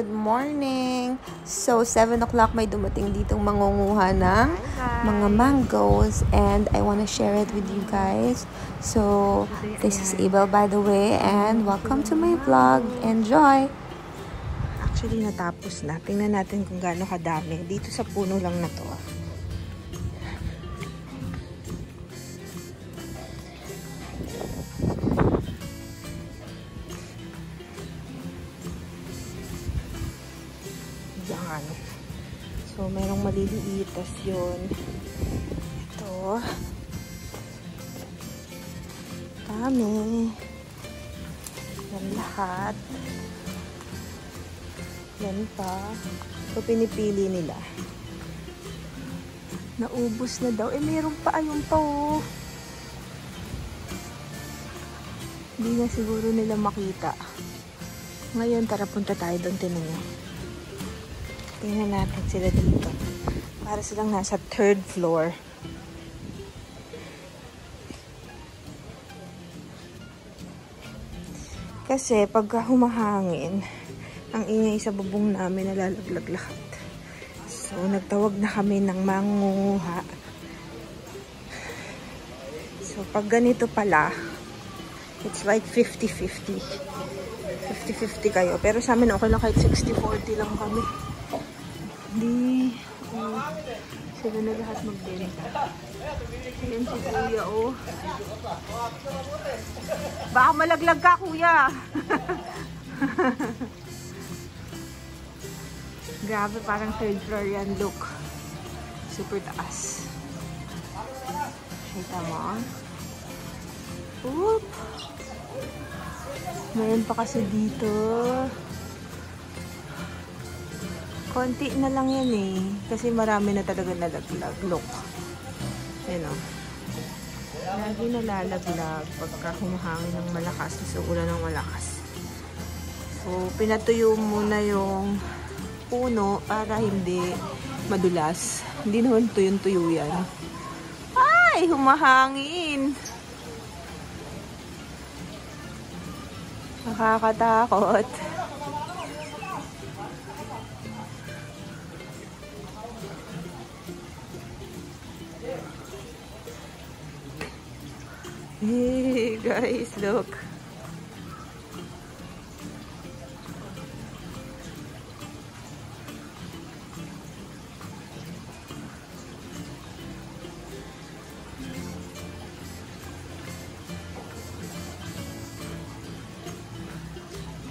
good morning! So, 7 o'clock may dumating ditong mangunguha ng mga mangoes and I want to share it with you guys. So, this is Abel by the way and welcome to my vlog. Enjoy! Actually, natapos na. Tingnan natin kung gaano kadami. Dito sa puno lang na to. Maliliit. Tas yun. Ito. Dami. Yan lahat. Yan pa. So, pinipili nila. Naubos na daw. Eh, meron pa. Ayun pa, oh. Hindi na siguro nila makita. Ngayon, tara punta tayo doon. Tinan nyo. Tingnan natin sila dito. Para silang nasa third floor. Kasi pagka humahangin, ang ingay sa bubong namin nalalaglag lahat. So, nagtawag na kami ng mangunguha. So, pag ganito pala, it's like 50-50. 50-50 kayo. Pero sa amin, okay lang kahit 60-40 lang kami. Hindi, sila na lahat magbenta. Ayan si Kuya, oh. Baka malaglag ka, Kuya. Grabe, parang third floor yan. Look. Super taas. Kita mo? Oop. Mayroon pa kasi dito. Konti na lang yan eh. Kasi marami na talaga nalaglag. Look. Yan o. Lagi nalalaglag pagka humahangin ng malakas. So, ulan ng malakas. So, pinatuyo muna yung puno para hindi madulas. Hindi naman tuyong-tuyo yan. Ay, humahangin. Nakakatakot. Hey guys, look.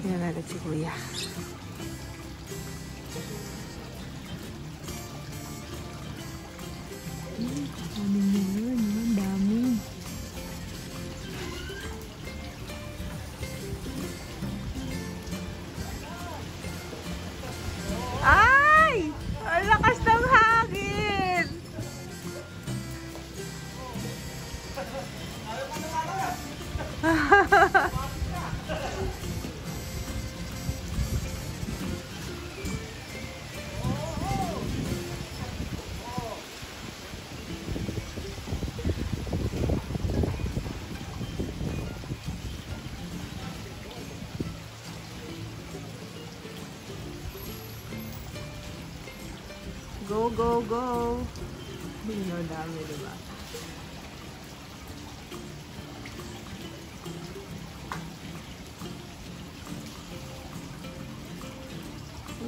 Tingnan natin si Kuya. Ay! Go, go, go! Yun o, dami, diba?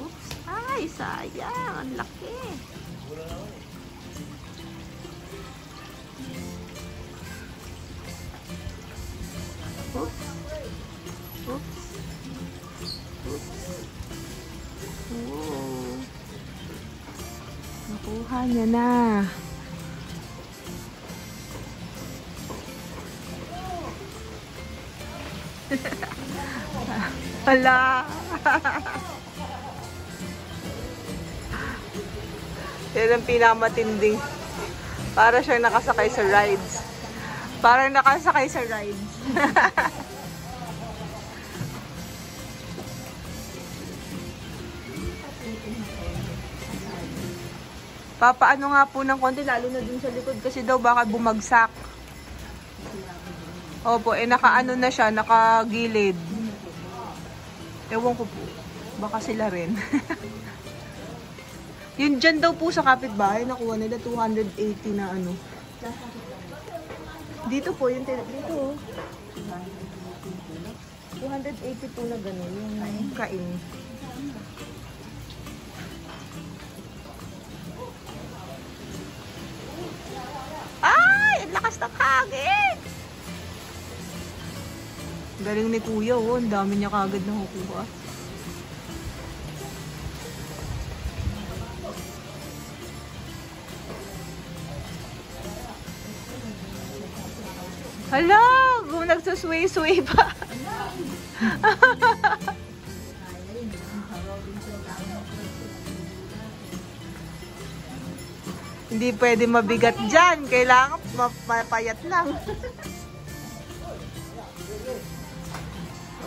Oops! Ay, sayang! Ang laki! Oops! Oops! Nakuha niya na. Hala! Yan ang pinamatinding. Para siyang nakasakay sa rides. Parang nakasakay sa rides. Papaano nga po ng konti, lalo na dun sa likod kasi daw baka bumagsak. Opo, eh nakaano na siya, nakagilid. Ewan ko po. Baka sila rin. Yun dyan daw po sa kapitbahay, nakuha nila 280 na ano. Dito po, yung dito. oh. 280 po na gano'n, yung kain. Ay! Ang lakas ng hangin! Galing ni Kuya, oh. Ang dami niya kagad na kukuha. Hala! Kung nagsusway-sway pa. Hindi pwede mabigat dyan. Kailangan mapayat lang.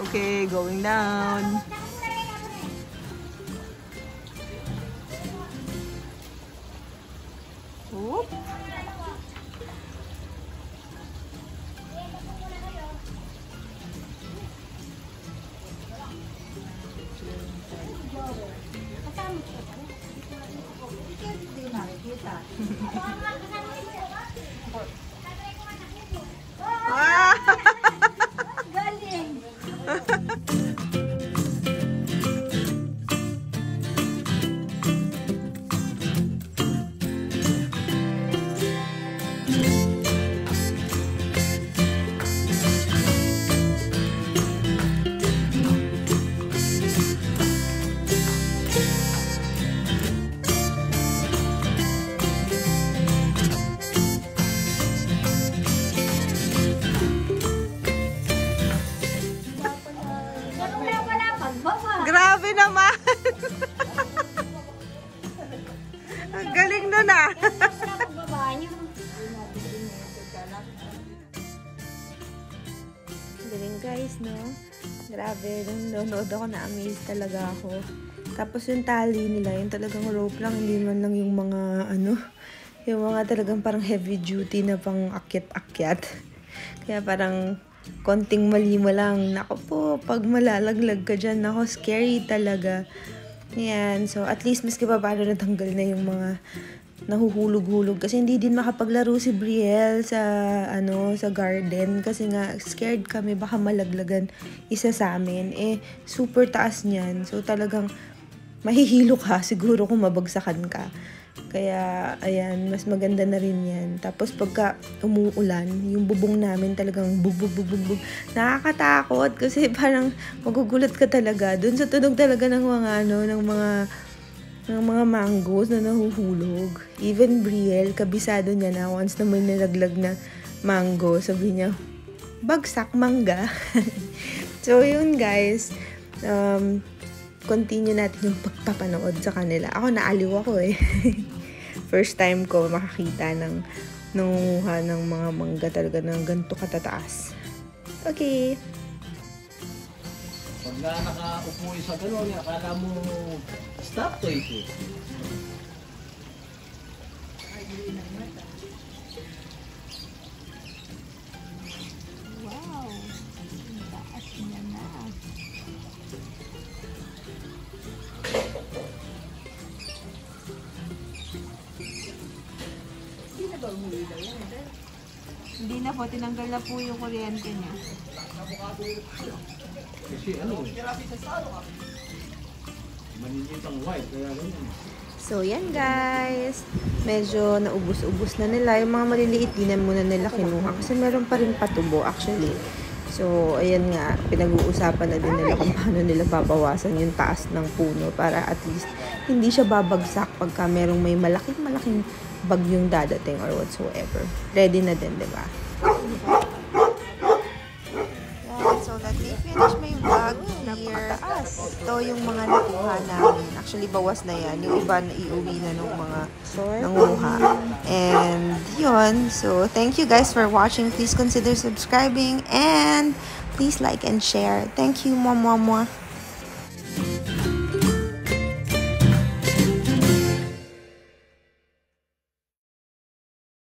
okay, going down. Oop. Ang galing nun ah! Galing guys, no? Grabe, nung nanonood ako na-amaze talaga ako. Tapos yung tali nila, yung talagang rope lang, hindi man lang yung mga ano, yung mga talagang parang heavy duty na pang akyat-akyat. Kaya parang konting mali mo lang. Nako po, pag malalaglag ka dyan, nako, scary talaga. Yan, so at least maski pa paano natanggal na yung mga nahuhulog-hulog. Kasi hindi din makapaglaro si Brielle sa ano sa garden. Kasi nga scared kami. Baka malaglagan isa sa amin. Eh super taas niyan. So talagang mahihilo ka siguro kung mabagsakan ka kaya ayan mas maganda na rin yan tapos pagka umuulan yung bubong namin talagang bug nakakatakot kasi parang magugulat ka talaga dun sa tunog talaga ng mga ano ng mga ng mga mangoes na nahuhulog. Even Brielle, kabisado niya na once na may nalaglag na mango, sabi niya, bagsak mangga. so, yun guys. Um, continue natin yung pagpapanood sa kanila. Ako, naaliw ako eh. First time ko makakita ng nangunguha ng mga mangga talaga ng ganito katataas. Okay. Pag nga nakaupo sa gano'n, akala mo stop to ito. Wow! Po, tinanggal na po yung kuryente niya. Kasi ano, maliliit ang white, kaya ganyan. So, yan guys. Medyo naubos-ubos na nila. Yung mga maliliit, di na muna nila kinuha. Kasi meron pa rin patubo actually. So, ayan nga. Pinag-uusapan na din nila kung paano nila babawasan yung taas ng puno para at least hindi siya babagsak pagka merong may malaking-malaking bagyong dadating or whatsoever. Ready na din, di ba? Yan, so let me finish my vlog here. Ito yung mga nakuha namin. Actually, bawas na yan. Yung iba na iuwi na nung mga nanguha. And yun. So, thank you guys for watching. Please consider subscribing and please like and share. Thank you, mwah, mwah, mwah.